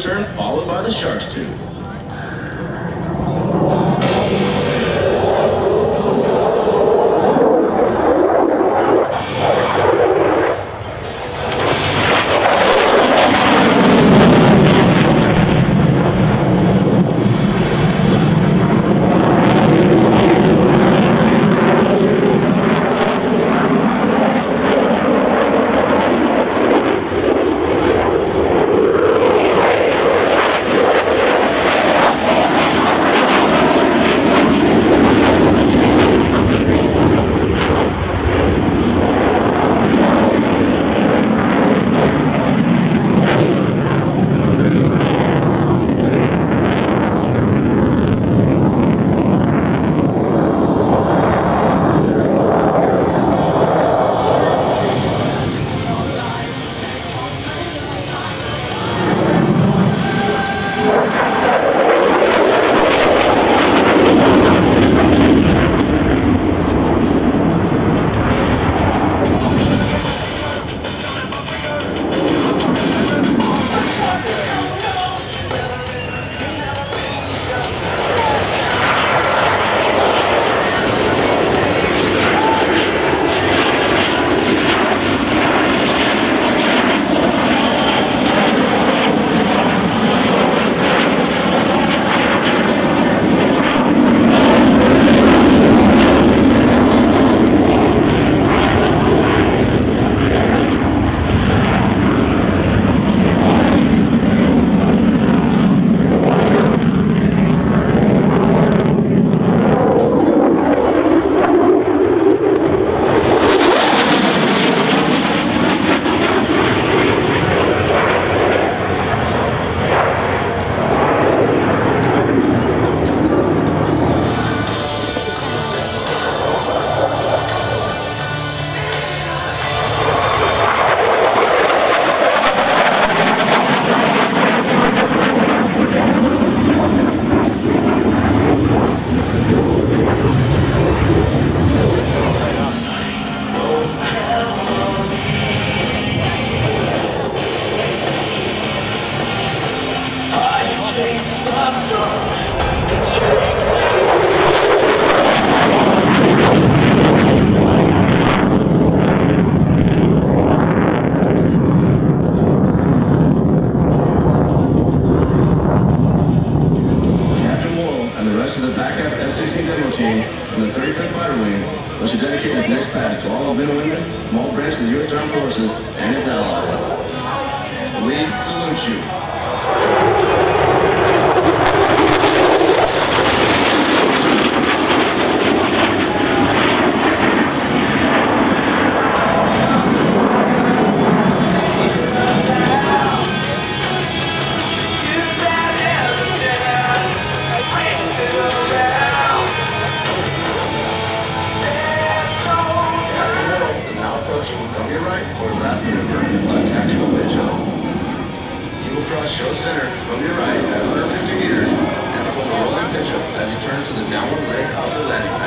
turn followed by the shark's tooth. And its allies. We salute you. You will cross show center from your right at 150 meters and perform a rolling pitch up as you turn to the downward leg of the landing.